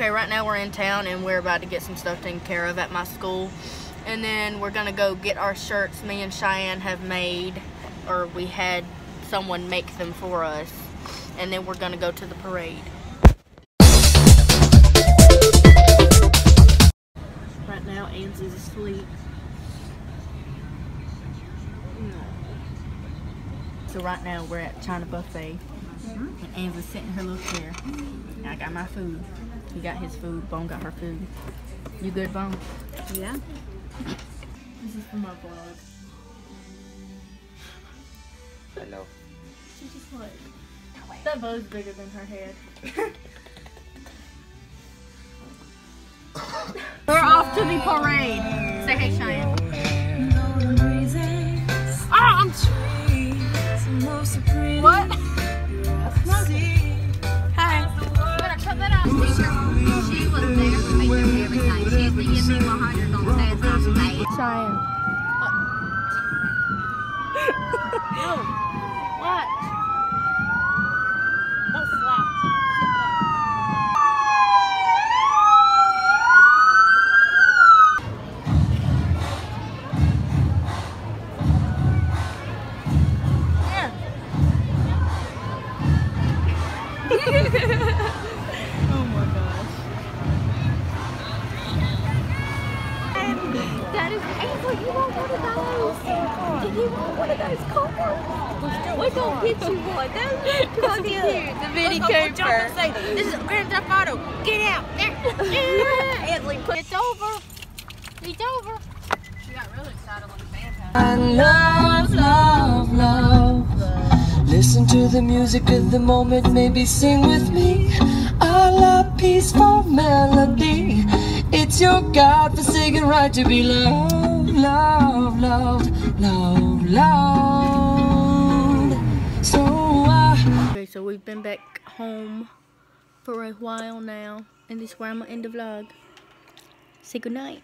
Okay, right now we're in town and we're about to get some stuff taken care of at my school. And then we're gonna go get our shirts me and Cheyenne have made, or we had someone make them for us. And then we're gonna go to the parade. Right now, Ansie's asleep. So right now we're at China Buffet. And Ansie's sitting in her little chair. And I got my food. He got his food. Bone got her food. You good, Bone? Yeah. This is for my vlog. Hello. She's just like, that bow's bigger than her head. We're off to the parade. Say hey, Cheyenne. Sure everything. She used to give me 100 on Ted's house pay. Cheyenne. no. Watch. Don't slouch. Yeah. That is April. You want one of those? Do you want one of those cars? We're gonna get you one. Those look fucking cute. The Mini Cooper. This is Grand Theft Auto. Get out. Ansleigh, put it's over. It's over. She got really excited when the band happened. love, love, love. Listen to the music of the moment, maybe sing with me. A love peaceful melody. It's your God-forsaken right to be loved, loved, loved, loved, loved. So I. Okay, so we've been back home for a while now, and this is where I'm gonna end the vlog. Say goodnight.